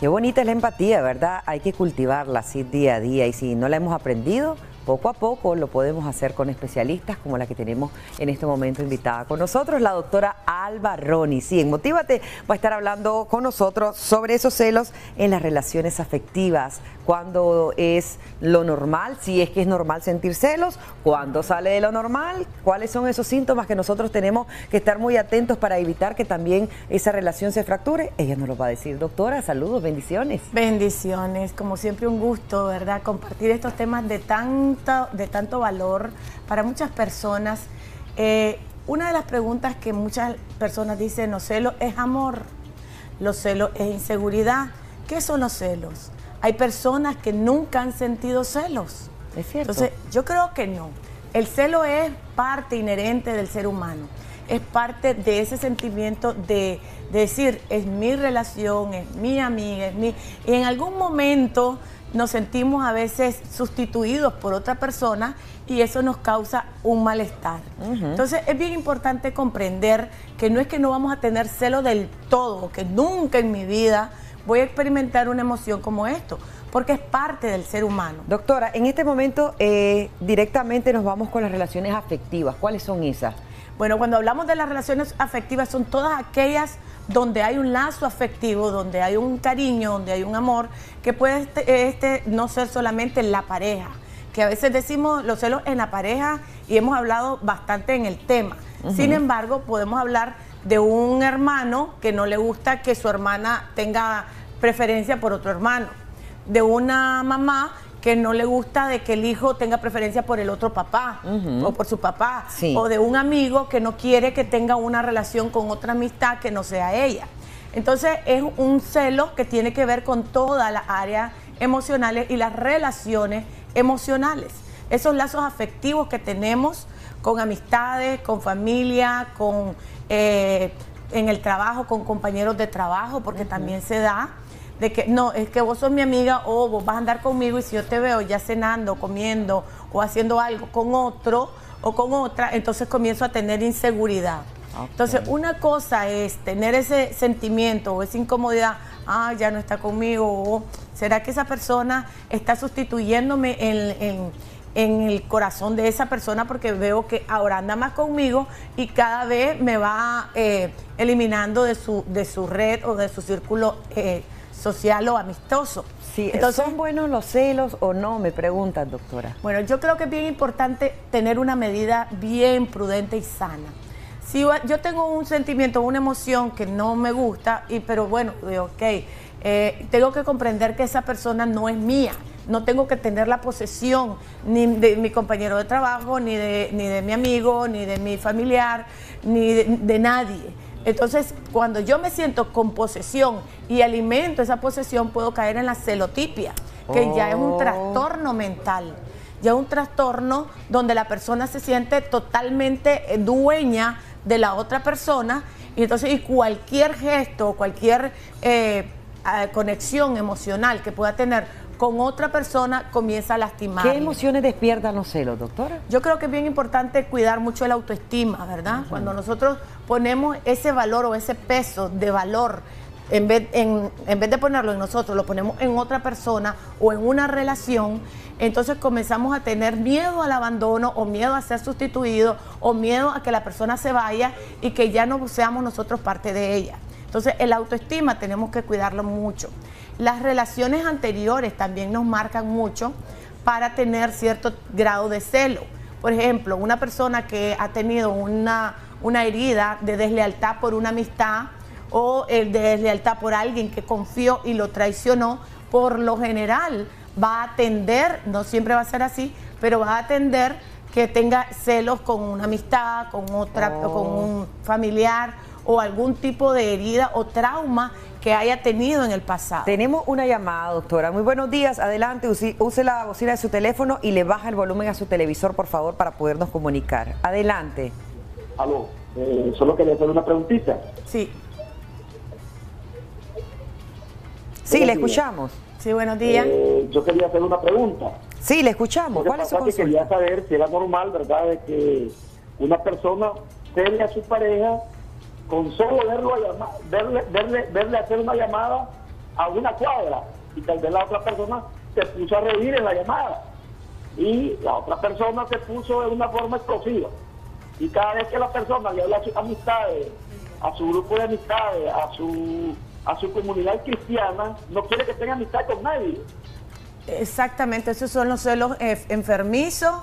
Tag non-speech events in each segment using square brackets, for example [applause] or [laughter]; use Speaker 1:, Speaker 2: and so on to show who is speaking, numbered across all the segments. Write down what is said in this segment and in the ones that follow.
Speaker 1: Qué bonita es la empatía, ¿verdad? Hay que cultivarla así día a día y si no la hemos aprendido, poco a poco lo podemos hacer con especialistas como la que tenemos en este momento invitada con nosotros, la doctora Alba Roni. Sí, en Motívate va a estar hablando con nosotros sobre esos celos en las relaciones afectivas, cuándo es lo normal, si es que es normal sentir celos, cuándo sale de lo normal, cuáles son esos síntomas que nosotros tenemos que estar muy atentos para evitar que también esa relación se fracture. Ella nos lo va a decir, doctora, saludos, bendiciones.
Speaker 2: Bendiciones, como siempre un gusto, ¿verdad? Compartir estos temas de tan de tanto valor para muchas personas. Eh, una de las preguntas que muchas personas dicen, los celos es amor, los celos es inseguridad. ¿Qué son los celos? Hay personas que nunca han sentido celos.
Speaker 1: Es cierto.
Speaker 2: Entonces, yo creo que no. El celo es parte inherente del ser humano. Es parte de ese sentimiento de, de decir, es mi relación, es mi amiga, es mi... Y en algún momento nos sentimos a veces sustituidos por otra persona y eso nos causa un malestar. Entonces es bien importante comprender que no es que no vamos a tener celo del todo, que nunca en mi vida voy a experimentar una emoción como esto, porque es parte del ser humano.
Speaker 1: Doctora, en este momento eh, directamente nos vamos con las relaciones afectivas. ¿Cuáles son esas?
Speaker 2: Bueno, cuando hablamos de las relaciones afectivas son todas aquellas donde hay un lazo afectivo, donde hay un cariño, donde hay un amor, que puede este, este, no ser solamente la pareja, que a veces decimos los celos en la pareja y hemos hablado bastante en el tema. Sin embargo, podemos hablar de un hermano que no le gusta que su hermana tenga preferencia por otro hermano, de una mamá que no le gusta de que el hijo tenga preferencia por el otro papá o por su papá, o de un amigo que no quiere que tenga una relación con otra amistad que no sea ella. Entonces es un celo que tiene que ver con todas las áreas emocionales y las relaciones emocionales. Esos lazos afectivos que tenemos con amistades, con familia, con eh, en el trabajo, con compañeros de trabajo, porque también se da de que no, es que vos sos mi amiga o vos vas a andar conmigo y si yo te veo ya cenando, comiendo o haciendo algo con otro o con otra, entonces comienzo a tener inseguridad. Entonces, una cosa es tener ese sentimiento o esa incomodidad, ah, ya no está conmigo, o será que esa persona está sustituyéndome en, el corazón de esa persona porque veo que ahora anda más conmigo y cada vez me va eh, eliminando de su, de su red o de su círculo. Eh, social o amistoso.
Speaker 1: Sí, Entonces, ¿Son buenos los celos o no? Me preguntan, doctora.
Speaker 2: Bueno, yo creo que es bien importante tener una medida bien prudente y sana. Si yo tengo un sentimiento, una emoción que no me gusta, y, pero bueno, ok, eh, tengo que comprender que esa persona no es mía. No tengo que tener la posesión ni de mi compañero de trabajo, ni de, ni de mi amigo, ni de mi familiar, ni de nadie entonces, cuando yo me siento con posesión y alimento esa posesión, puedo caer en la celotipia, que ya es un oh. trastorno mental. Ya es un trastorno donde la persona se siente totalmente eh, dueña de la otra persona y entonces y cualquier gesto, cualquier eh, conexión emocional que pueda tener con otra persona comienza a lastimar.
Speaker 1: ¿Qué emociones despiertan los celos, doctora?
Speaker 2: Yo creo que es bien importante cuidar mucho la autoestima, ¿verdad? Cuando nosotros ponemos ese valor o ese peso de valor, en vez, en, vez de ponerlo en nosotros, lo ponemos en otra persona o en una relación, entonces comenzamos a tener miedo al abandono o miedo a ser sustituido o miedo a que la persona se vaya y que ya no seamos nosotros parte de ella. Entonces, el autoestima tenemos que cuidarlo mucho. Las relaciones anteriores también nos marcan mucho para tener cierto grado de celo. Por ejemplo, una persona que ha tenido una, una herida de deslealtad por una amistad o de deslealtad por alguien que confió y lo traicionó, por lo general va a atender, no siempre va a ser así, pero va a atender que tenga celos con una amistad, con otra, con oh. un familiar o algún tipo de herida o trauma que haya tenido en el pasado.
Speaker 1: Tenemos una llamada, doctora. Muy buenos días. Adelante, use la bocina de su teléfono y le baja el volumen a su televisor, por favor, para podernos comunicar. Adelante.
Speaker 3: Aló, eh, solo quería hacer una preguntita.
Speaker 2: Sí.
Speaker 1: Sí, le escuchamos.
Speaker 2: Sí, buenos días.
Speaker 3: Eh, yo quería hacer una pregunta.
Speaker 1: Sí, le escuchamos.
Speaker 3: ¿Cuál es su consulta? Que quería saber si era normal, ¿verdad?, de que una persona cede a su pareja con solo verlo a verle, verle, verle hacer una llamada a una cuadra y tal vez la otra persona se puso a reír en la llamada y la otra persona se puso de una forma explosiva. Y cada vez que la persona le habla a sus amistades, a su grupo de amistades, a su, a su comunidad cristiana, no quiere que tenga amistad con nadie.
Speaker 2: Exactamente, esos son los celos eh, enfermizos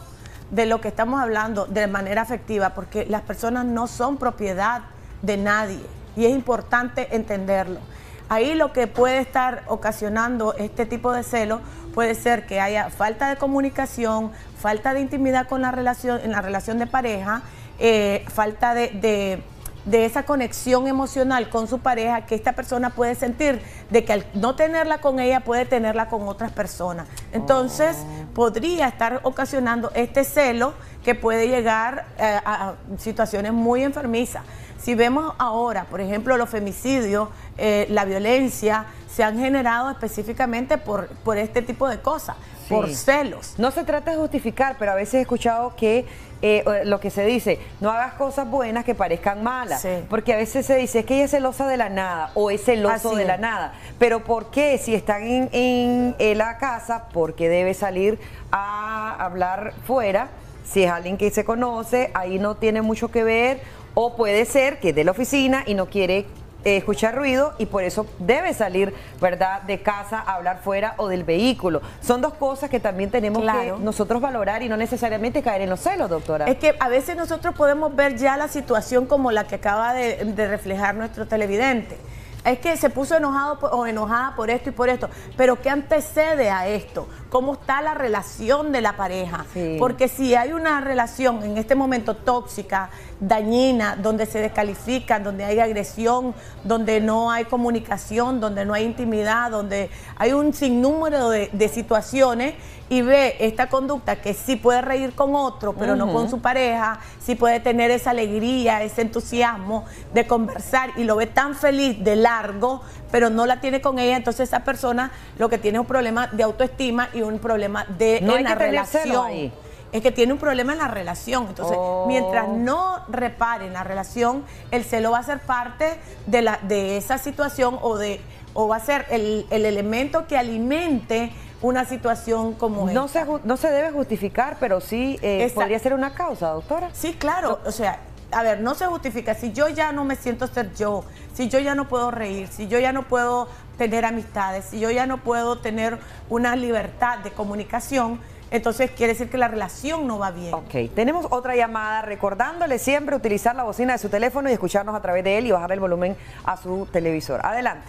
Speaker 2: de lo que estamos hablando de manera afectiva, porque las personas no son propiedad de nadie y es importante entenderlo. Ahí lo que puede estar ocasionando este tipo de celos puede ser que haya falta de comunicación, falta de intimidad con la relación, en la relación de pareja, eh, falta de, esa conexión emocional con su pareja que esta persona puede sentir de que al no tenerla con ella puede tenerla con otras personas. Entonces oh. podría estar ocasionando este celo que puede llegar eh, a situaciones muy enfermizas. Si vemos ahora, por ejemplo, los femicidios, eh, la violencia, se han generado específicamente por, por este tipo de cosas, por celos.
Speaker 1: No se trata de justificar, pero a veces he escuchado que eh, lo que se dice, no hagas cosas buenas que parezcan malas, porque a veces se dice es que ella es celosa de la nada o es celoso de la nada, pero ¿por qué si están en, en la casa, por qué debe salir a hablar fuera? Si es alguien que se conoce, ahí no tiene mucho que ver o puede ser que es de la oficina y no quiere eh, escuchar ruido y por eso debe salir, ¿verdad?, de casa a hablar fuera o del vehículo. Son dos cosas que también tenemos que nosotros valorar y no necesariamente caer en los celos, doctora.
Speaker 2: Es que a veces nosotros podemos ver ya la situación como la que acaba de, de reflejar nuestro televidente es que se puso enojado o enojada por esto y por esto, pero ¿qué antecede a esto? ¿Cómo está la relación de la pareja? Porque si hay una relación en este momento tóxica, dañina, donde se descalifican, donde hay agresión, donde no hay comunicación, donde no hay intimidad, donde hay un sinnúmero de, de situaciones y ve esta conducta que sí puede reír con otro, pero no con su pareja, sí puede tener esa alegría, ese entusiasmo de conversar y lo ve tan feliz de largo, pero no la tiene con ella, entonces esa persona lo que tiene es un problema de autoestima y un problema de
Speaker 1: no la relación.
Speaker 2: Es que tiene un problema en la relación. Entonces, oh. mientras no repare en la relación, el celo va a ser parte de, la, de esa situación o de o va a ser el, el elemento que alimente una situación como
Speaker 1: no Se, no se debe justificar, pero sí eh, podría ser una causa, doctora.
Speaker 2: Sí, claro. O sea, a ver, no se justifica. Si yo ya no me siento ser yo, si yo ya no puedo reír, si yo ya no puedo tener amistades, si yo ya no puedo tener una libertad de comunicación, entonces quiere decir que la relación no va bien.
Speaker 1: Ok, tenemos otra llamada recordándole siempre utilizar la bocina de su teléfono y escucharnos a través de él y bajar el volumen a su televisor. Adelante,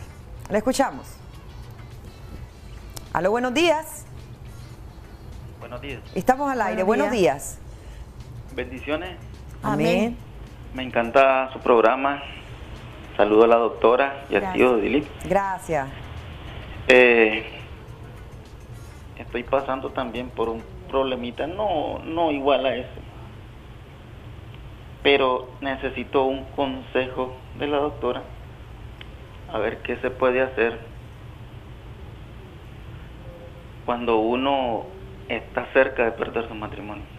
Speaker 1: le escuchamos. Aló, buenos días.
Speaker 4: Buenos días.
Speaker 1: Estamos al aire, buenos, días.
Speaker 4: Bendiciones.
Speaker 1: Amén.
Speaker 4: Me encanta su programa. Saludo a la doctora y al tío Dilip.
Speaker 1: Gracias.
Speaker 4: Eh, estoy pasando también por un problemita, no, no igual a ese. Pero necesito un consejo de la doctora. A ver qué se puede hacer cuando uno está cerca de perder su matrimonio?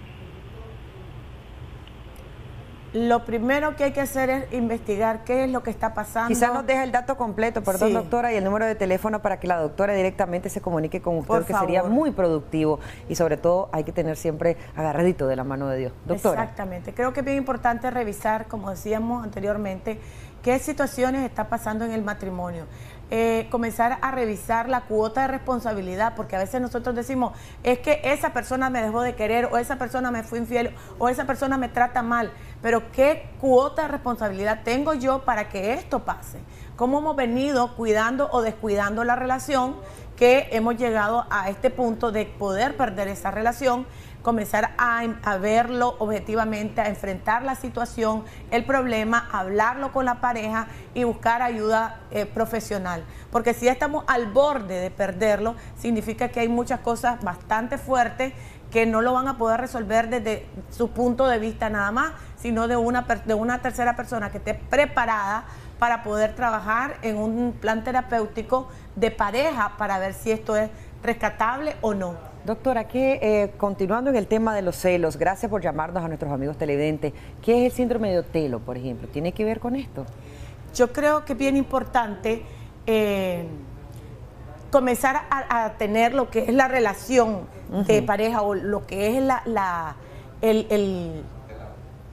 Speaker 2: Lo primero que hay que hacer es investigar qué es lo que está pasando.
Speaker 1: Quizás nos deja el dato completo, perdón doctora, y el número de teléfono para que la doctora directamente se comunique con usted, que sería muy productivo y sobre todo hay que tener siempre agarradito de la mano de Dios. Doctora.
Speaker 2: Exactamente, creo que es bien importante revisar, como decíamos anteriormente, qué situaciones está pasando en el matrimonio. Eh, comenzar a revisar la cuota de responsabilidad, porque a veces nosotros decimos, es que esa persona me dejó de querer, o esa persona me fue infiel, o esa persona me trata mal, pero ¿qué cuota de responsabilidad tengo yo para que esto pase? ¿Cómo hemos venido cuidando o descuidando la relación que hemos llegado a este punto de poder perder esa relación? comenzar a, verlo objetivamente, a enfrentar la situación, el problema, hablarlo con la pareja y buscar ayuda eh, profesional. Porque si estamos al borde de perderlo, significa que hay muchas cosas bastante fuertes que no lo van a poder resolver desde su punto de vista nada más, sino de una, de una tercera persona que esté preparada para poder trabajar en un plan terapéutico de pareja para ver si esto es rescatable o no.
Speaker 1: Doctora, que eh, continuando en el tema de los celos, gracias por llamarnos a nuestros amigos televidentes. ¿Qué es el síndrome de Otelo, por ejemplo? ¿Tiene que ver con esto?
Speaker 2: Yo creo que es bien importante eh, comenzar a, tener lo que es la relación de pareja o lo que es la, la,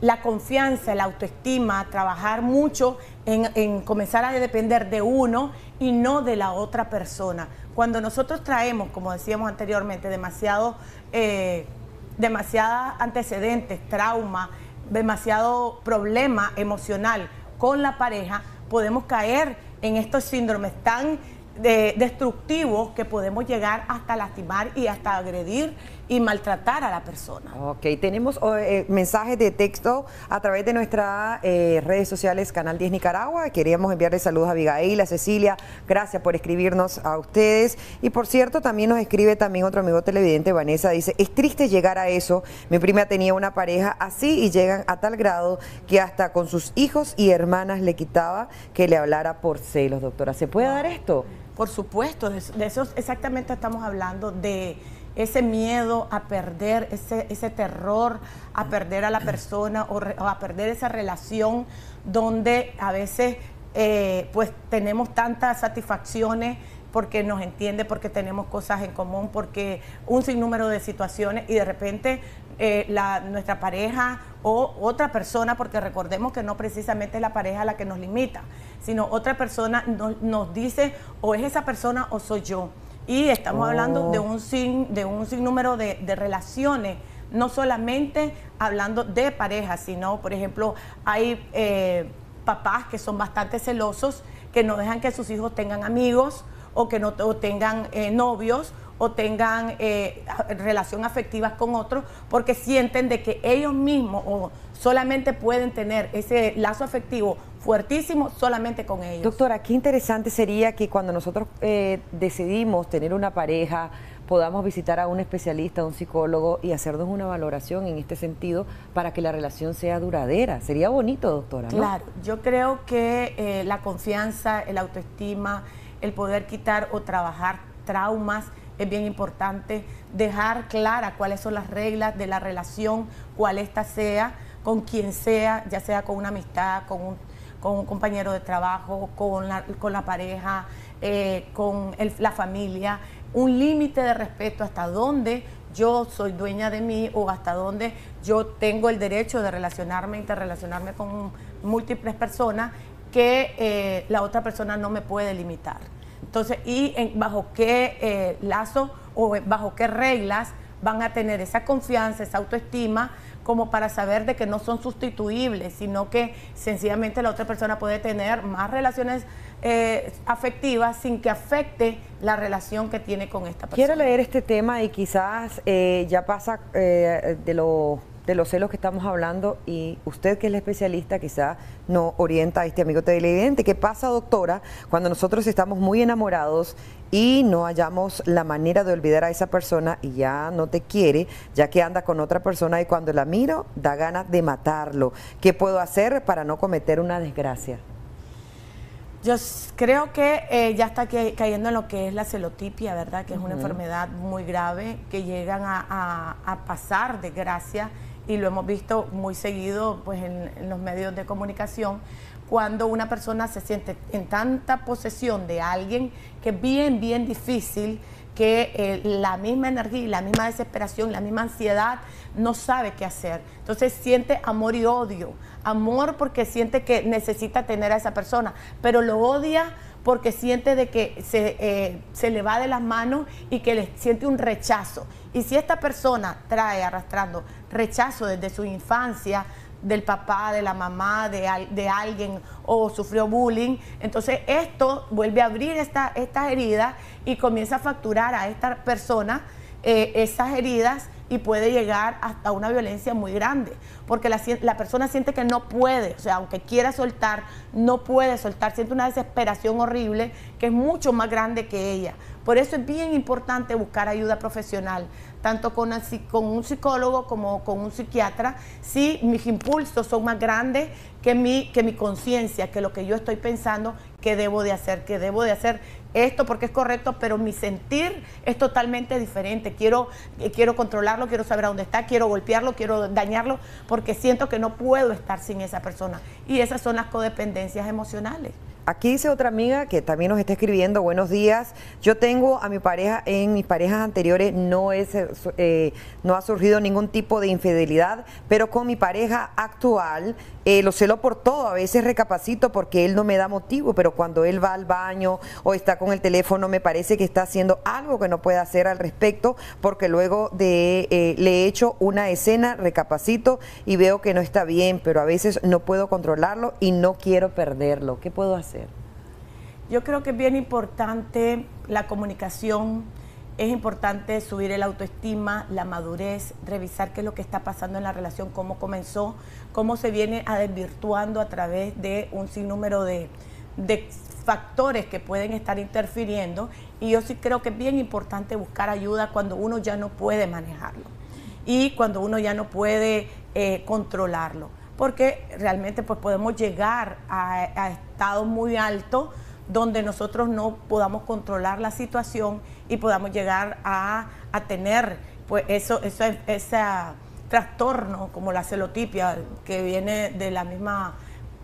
Speaker 2: la confianza, la autoestima, trabajar mucho en, comenzar a depender de uno y no de la otra persona. Cuando nosotros traemos, como decíamos anteriormente, demasiado, eh, demasiadas antecedentes, trauma, demasiado problema emocional con la pareja, podemos caer en estos síndromes tan de, destructivos que podemos llegar hasta lastimar y hasta agredir y maltratar a la persona.
Speaker 1: Ok, tenemos eh, mensajes de texto a través de nuestras eh, redes sociales, Canal 10 Nicaragua. Queríamos enviarle saludos a Abigail, a Cecilia. Gracias por escribirnos a ustedes. Y por cierto, también nos escribe también otro amigo televidente, Vanessa, dice, es triste llegar a eso. Mi prima tenía una pareja así y llegan a tal grado que hasta con sus hijos y hermanas le quitaba que le hablara por celos, doctora. ¿Se puede dar esto?
Speaker 2: Por supuesto, de eso exactamente estamos hablando, de ese miedo a perder, ese, ese terror a perder a la persona o, a perder esa relación donde a veces eh, pues tenemos tantas satisfacciones porque nos entiende, porque tenemos cosas en común, porque un sinnúmero de situaciones y de repente eh, la, nuestra pareja o otra persona, porque recordemos que no precisamente es la pareja la que nos limita, sino otra persona nos dice o es esa persona o soy yo. Y estamos hablando de oh. un, sin, de un sinnúmero de, de relaciones no solamente hablando de pareja, sino, por ejemplo, hay eh, papás que son bastante celosos, que no dejan que sus hijos tengan amigos o que no tengan eh, novios o tengan eh, relación afectiva con otros porque sienten de que ellos mismos o solamente pueden tener ese lazo afectivo fuertísimo solamente con ellos.
Speaker 1: Doctora, qué interesante sería que cuando nosotros eh, decidimos tener una pareja, podamos visitar a un especialista, a un psicólogo y hacernos una valoración en este sentido para que la relación sea duradera. Sería bonito, doctora.
Speaker 2: Claro, yo creo que eh, la confianza, el autoestima, el poder quitar o trabajar traumas, es bien importante dejar clara cuáles son las reglas de la relación, cuál ésta sea, con quien sea, ya sea con una amistad, con un, con un compañero de trabajo, con la, con la pareja, eh, con la familia, un límite de respeto hasta dónde yo soy dueña de mí o hasta dónde yo tengo el derecho de relacionarme, interrelacionarme con múltiples personas que eh, la otra persona no me puede limitar. Entonces, y bajo qué eh, lazo o bajo qué reglas van a tener esa confianza, esa autoestima, como para saber de que no son sustituibles, sino que sencillamente la otra persona puede tener más relaciones eh, afectivas sin que afecte la relación que tiene con esta persona.
Speaker 1: Quiero leer este tema y quizás eh, ya pasa de lo de los celos que estamos hablando y usted que es la especialista quizá nos orienta a este amigo televidente. ¿Qué pasa, doctora, cuando nosotros estamos muy enamorados y no hallamos la manera de olvidar a esa persona y ya no te quiere, ya que anda con otra persona y cuando la miro da ganas de matarlo? ¿Qué puedo hacer para no cometer una desgracia?
Speaker 2: Yo creo que eh, ya está cayendo en lo que es la celotipia, ¿verdad? Que es una enfermedad muy grave que llegan a, a pasar desgracia y lo hemos visto muy seguido pues, en, los medios de comunicación, cuando una persona se siente en tanta posesión de alguien que es bien, bien difícil que eh, la misma energía la misma desesperación, la misma ansiedad no sabe qué hacer. Entonces siente amor y odio. Amor porque siente que necesita tener a esa persona, pero lo odia porque siente de que se, eh, se le va de las manos y que le siente un rechazo. Y si esta persona trae arrastrando rechazo desde su infancia, del papá, de la mamá, de, de, alguien o sufrió bullying. Entonces esto vuelve a abrir esta, estas heridas y comienza a facturar a esta persona eh, esas heridas y puede llegar hasta una violencia muy grande, porque la, la, persona siente que no puede, o sea, aunque quiera soltar, no puede soltar, siente una desesperación horrible que es mucho más grande que ella. Por eso es bien importante buscar ayuda profesional, tanto con, con un psicólogo como con un psiquiatra, si mis impulsos son más grandes que mi, que mi conciencia, que lo que yo estoy pensando que debo de hacer, que debo de hacer esto porque es correcto, pero mi sentir es totalmente diferente. Quiero, eh, quiero controlarlo, quiero saber a dónde está, quiero golpearlo, quiero dañarlo, porque siento que no puedo estar sin esa persona. Y esas son las codependencias emocionales.
Speaker 1: Aquí dice otra amiga que también nos está escribiendo, buenos días, yo tengo a mi pareja, en mis parejas anteriores no, es, eh, no ha surgido ningún tipo de infidelidad, pero con mi pareja actual eh, lo celo por todo, a veces recapacito porque él no me da motivo, pero cuando él va al baño o está con el teléfono me parece que está haciendo algo que no puede hacer al respecto, porque luego de eh, le he hecho una escena, recapacito y veo que no está bien, pero a veces no puedo controlarlo y no quiero perderlo. ¿Qué puedo hacer?
Speaker 2: Yo creo que es bien importante la comunicación, es importante subir el autoestima, la madurez, revisar qué es lo que está pasando en la relación, cómo comenzó, cómo se viene a desvirtuando a través de un sinnúmero de, de factores que pueden estar interfiriendo. Y yo sí creo que es bien importante buscar ayuda cuando uno ya no puede manejarlo y cuando uno ya no puede eh, controlarlo. Porque realmente pues podemos llegar a, a estados muy altos donde nosotros no podamos controlar la situación y podamos llegar a, tener pues eso, eso ese trastorno como la celotipia que viene de la misma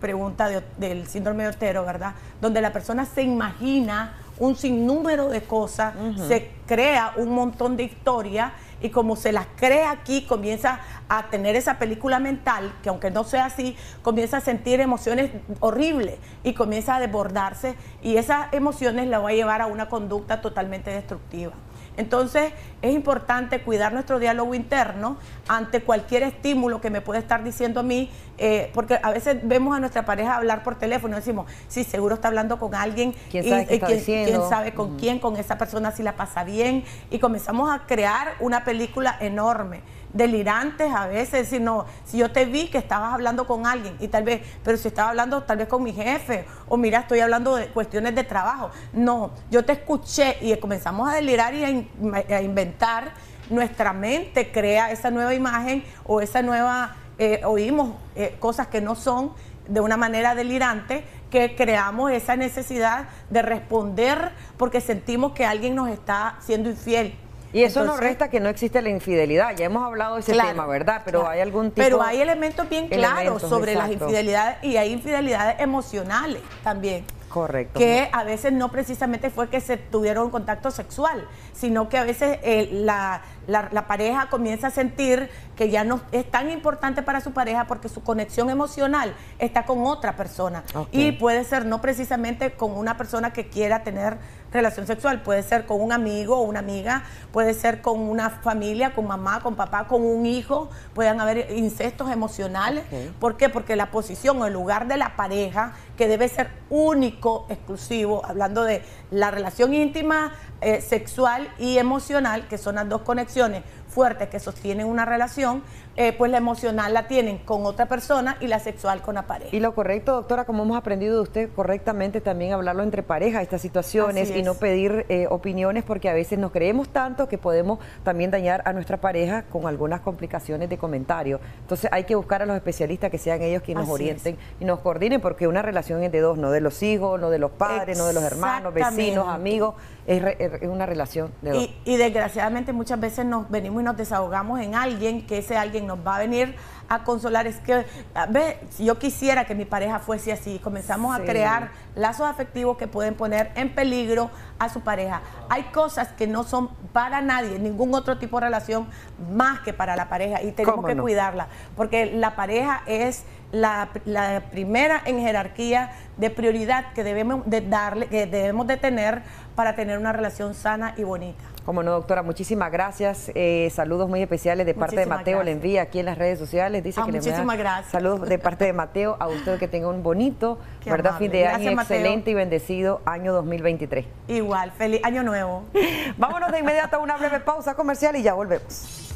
Speaker 2: pregunta del síndrome de Otero, ¿verdad? Donde la persona se imagina un sinnúmero de cosas, se crea un montón de historias y como se las crea aquí, comienza a tener esa película mental, que aunque no sea así, comienza a sentir emociones horribles y comienza a desbordarse y esas emociones la va a llevar a una conducta totalmente destructiva. Entonces es importante cuidar nuestro diálogo interno ante cualquier estímulo que me puede estar diciendo a mí, eh, porque a veces vemos a nuestra pareja hablar por teléfono y decimos, sí, seguro está hablando con alguien,
Speaker 1: ¿Quién sabe,
Speaker 2: y, quién, sabe con quién, con esa persona si la pasa bien, y comenzamos a crear una película enorme delirantes a veces, decir, no, si yo te vi que estabas hablando con alguien y tal vez, pero si estaba hablando tal vez con mi jefe, o mira, estoy hablando de cuestiones de trabajo, no, yo te escuché y comenzamos a delirar y a, inventar, nuestra mente crea esa nueva imagen o esa nueva, eh, oímos eh, cosas que no son de una manera delirante, que creamos esa necesidad de responder porque sentimos que alguien nos está siendo infiel.
Speaker 1: Y eso no resta que no existe la infidelidad. Ya hemos hablado de ese tema, ¿verdad? Pero hay algún tipo.
Speaker 2: Pero hay elementos bien claros sobre las infidelidades y hay infidelidades emocionales también.
Speaker 1: Correcto.
Speaker 2: Que a veces no precisamente fue que se tuvieron contacto sexual, sino que a veces eh, la, la, pareja comienza a sentir que ya no es tan importante para su pareja porque su conexión emocional está con otra persona. Y puede ser no precisamente con una persona que quiera tener relación sexual, puede ser con un amigo o una amiga, puede ser con una familia, con mamá, con papá, con un hijo, pueden haber incestos emocionales. ¿Por qué? Porque la posición o el lugar de la pareja, que debe ser único, exclusivo, hablando de la relación íntima, eh, sexual y emocional, que son las dos conexiones fuertes que sostienen una relación, eh, pues la emocional la tienen con otra persona y la sexual con la pareja.
Speaker 1: Y lo correcto, doctora, como hemos aprendido de usted, correctamente también hablarlo entre parejas, estas situaciones, y no pedir eh, opiniones, porque a veces nos creemos tanto que podemos también dañar a nuestra pareja con algunas complicaciones de comentario. Entonces hay que buscar a los especialistas que sean ellos quienes nos orienten y nos coordinen, porque una relación es de dos, no de los hijos, no de los padres, no de los hermanos, vecinos, amigos, es, una relación de dos.
Speaker 2: y desgraciadamente muchas veces nos venimos y nos desahogamos en alguien, que ese alguien nos va a venir a consolar. Es que, ve, si yo quisiera que mi pareja fuese así, comenzamos a crear lazos afectivos que pueden poner en peligro a su pareja. Hay cosas que no son para nadie, ningún otro tipo de relación más que para la pareja y tenemos que cuidarla, porque la pareja es la, la, primera en jerarquía de prioridad que debemos de darle, que debemos de tener para tener una relación sana y bonita.
Speaker 1: Como no, doctora, muchísimas gracias. Eh, saludos muy especiales de parte de Mateo. Le envía aquí en las redes sociales. Dice
Speaker 2: ah,
Speaker 1: que
Speaker 2: muchísimas gracias.
Speaker 1: Saludos de parte de Mateo a usted que tenga un bonito, [laughs] ¿verdad? Fin de año excelente y bendecido año 2023.
Speaker 2: Igual, feliz año nuevo. [laughs]
Speaker 1: Vámonos de inmediato a una breve pausa comercial y ya volvemos.